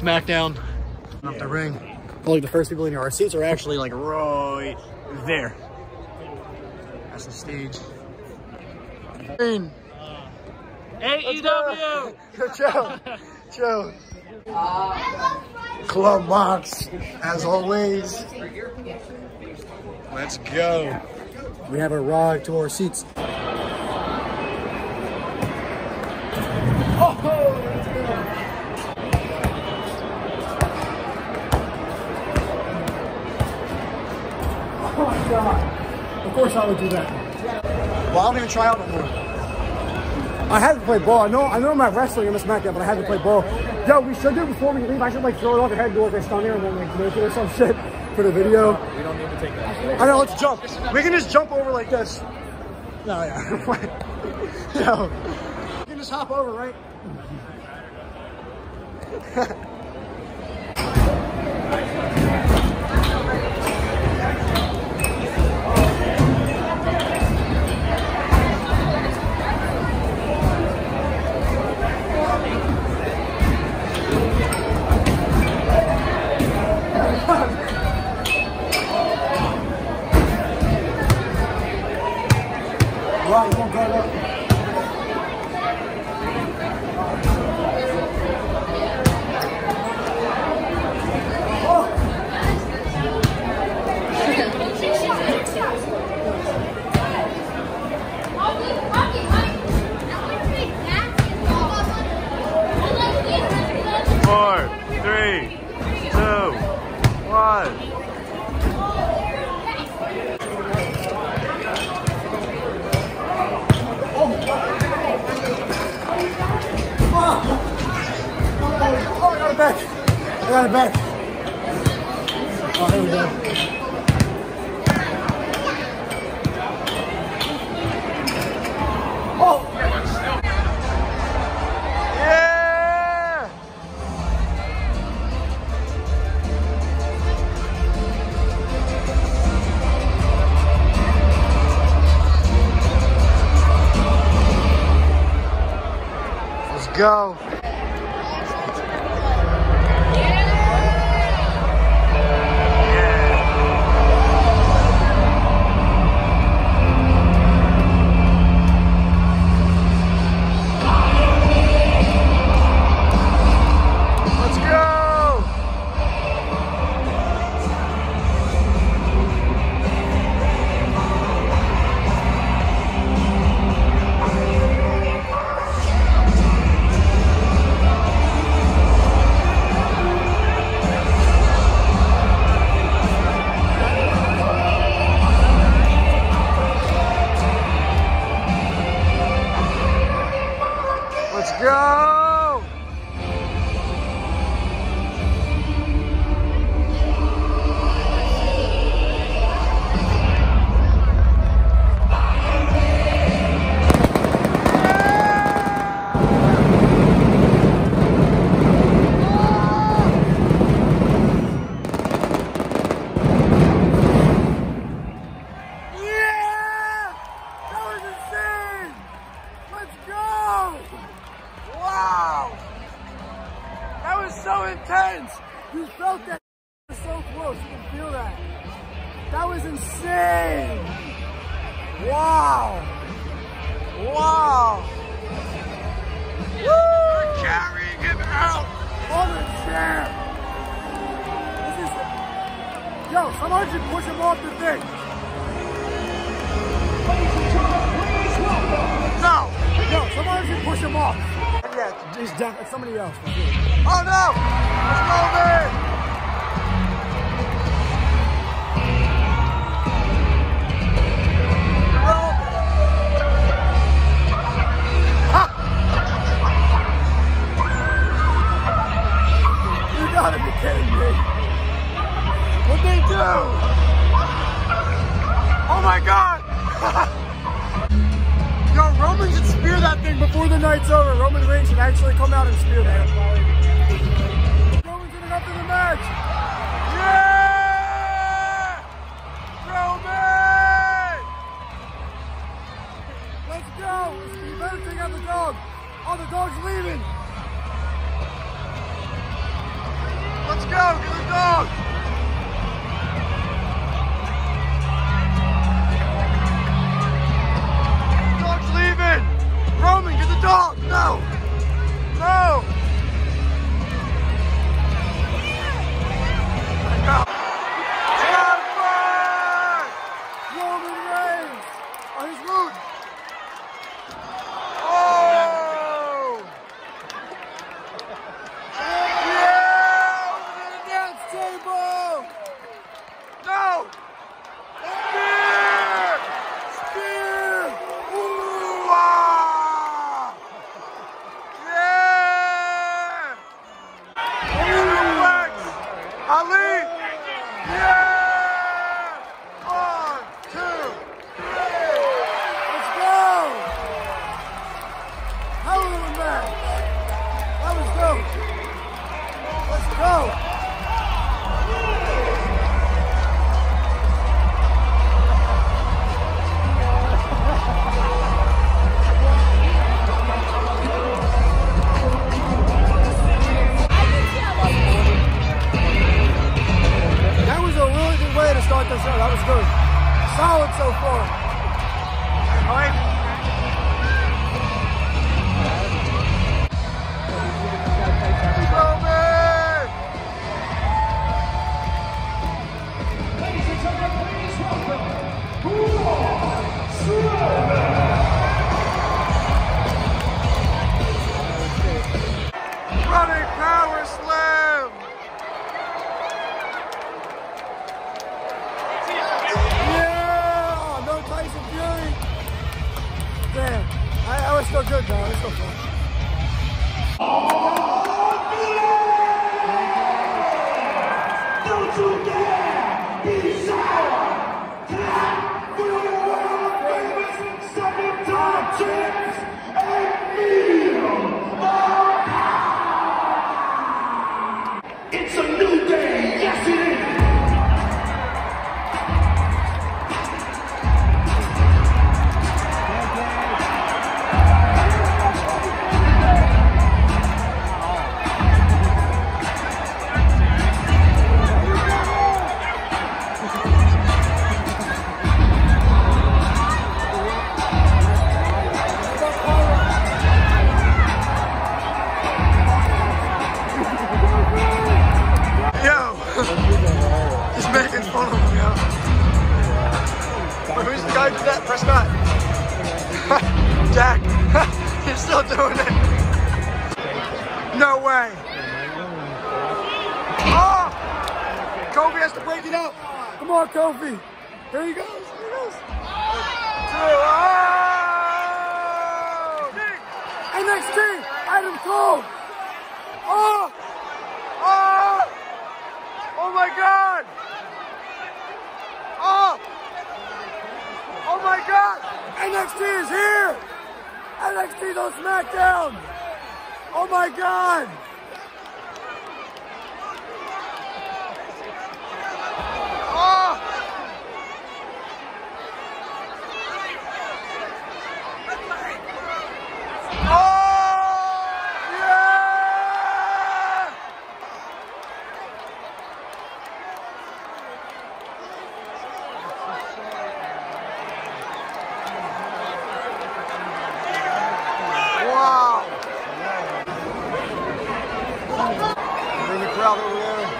SmackDown. Up the ring. But like the first people in here, our seats are actually like right there. That's the stage. Green. AEW! Joe, Joe. Club box, as always. Let's go. We have a ride to our seats. Of course I would do that. Well, I don't even try out no more. I had to play ball. I know I know I'm not wrestling in the SmackDown, but I had to play ball. Yo, we should do it before we leave. I should like throw it off the head, do like a stunner, and then like make it or some shit for the video. We don't need to take that. I know, let's jump. We can just jump over like this. No, yeah. no. We can just hop over, right? Right, so intense! You felt that so close, you can feel that. That was insane! Wow! Wow! Woo! Carrying him out on the chair! This is... Yo, someone should push him off the thing! No! No, someone should push him off. Yeah, done. It's somebody else. Oh no! Let's go, Roman Reigns on his route. It up! Come on, Kofi. Here he goes. Here he goes. Oh! NXT, Adam Cole. Oh! Oh! Oh my god! Oh! Oh my god! NXT is here. NXT on SmackDown. Oh my God. Oh! Oh! Yeah! Wow! Bring the crowd over there.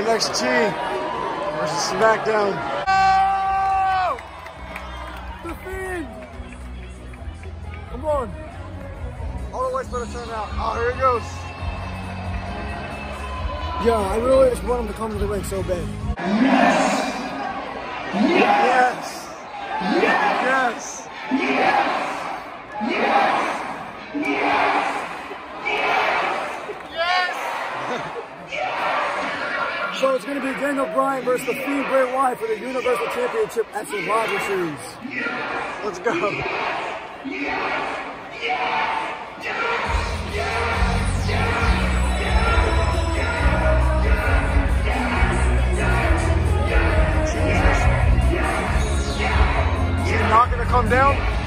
NXT versus SmackDown. Oh! The. Come on. All the lights better turn out. Oh, here he goes. Yeah, I really just want him to come to the ring so bad. Yes! Yes! Yes. Yes. Going to be Daniel Bryan versus the Fiend Bray Wyatt for the Universal Championship at Survivor Series. Let's go. Not gonna come down?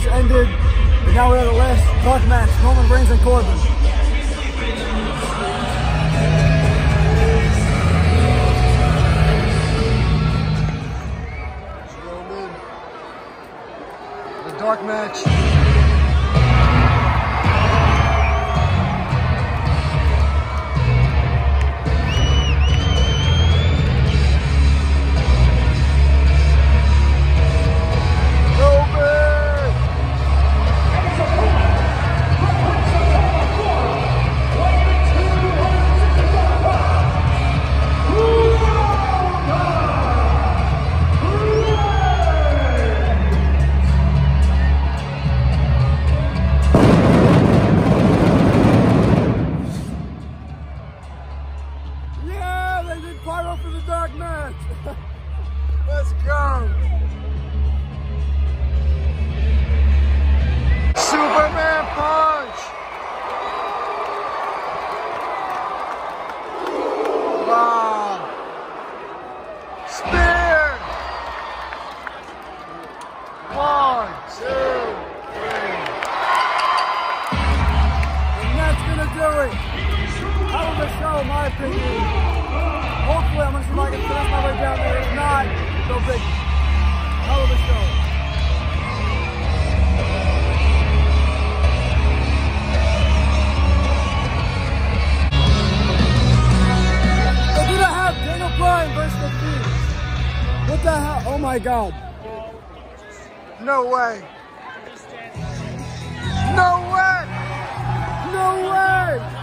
Just ended, and now we have the last dark match. Roman Reigns and Corbin. Dark match. Yeah, they did pyro for the dark match. Let's go! Superman punch! In. Hopefully, I'm see if I can finish my way down there. If not, no big. Hell of a show. They didn't have Daniel Bryan versus the Fiend. What the hell? Oh my god. No way! No way! No way!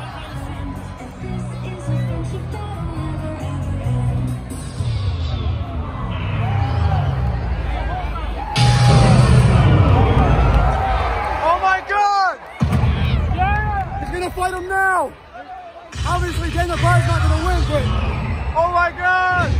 Obviously, Daniel Bryan's not gonna win, but Oh my god!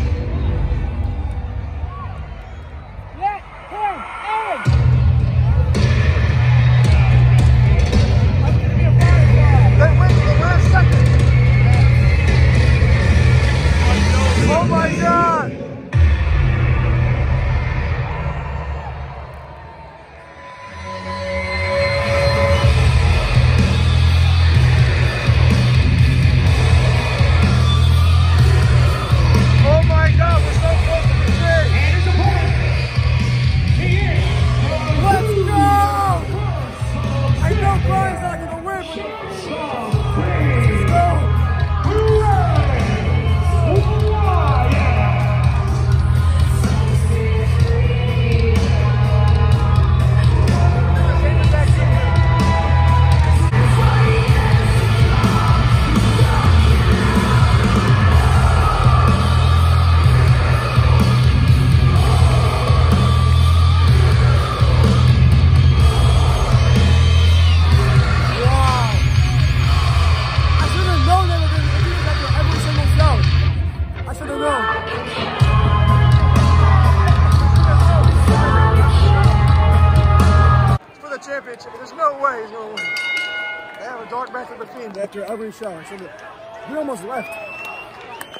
They have a dark match with the Fiend. After every should have. We almost left.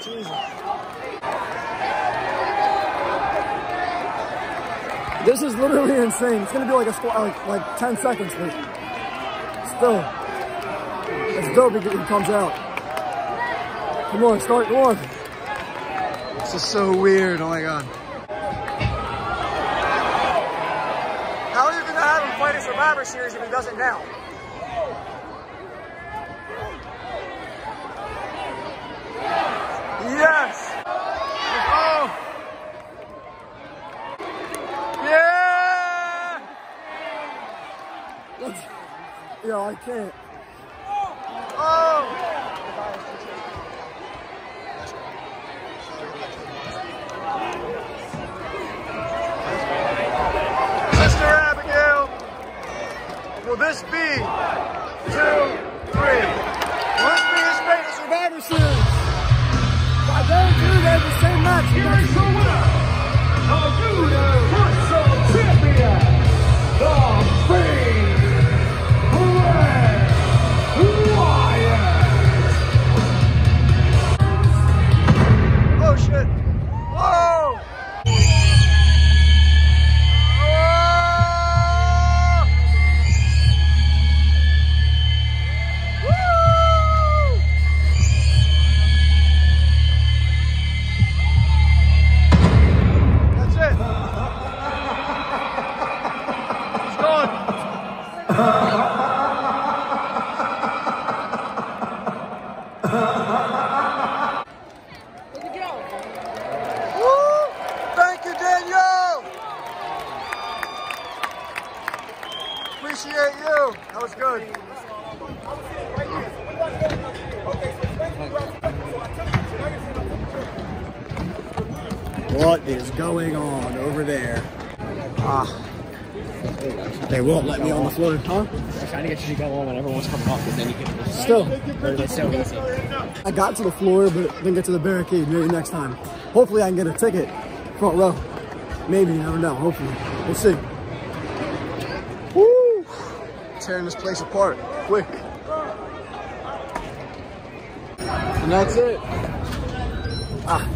Jesus. This is literally insane. It's gonna be like a squ- like like 10 seconds, but still, it's dope. He, he comes out. Come on, start one. This is so weird. Oh my god. How are you gonna have him fight a Survivor Series if he doesn't now? I can't. Abigail, will this be two, three? Will this be as great Survivor Series? I don't do that the same match. Here is the winner of Universal Champion, the Fiend. Red going on over there? Ah. They won't let me on the floor, huh? I'm trying to get you to go on when everyone's coming off, because then you can Still, It's so easy. I got to the floor, but didn't get to the barricade. Maybe next time. Hopefully, I can get a ticket front row. Maybe, you never know. Hopefully, we'll see. Woo! Tearing this place apart quick. And that's it. Ah,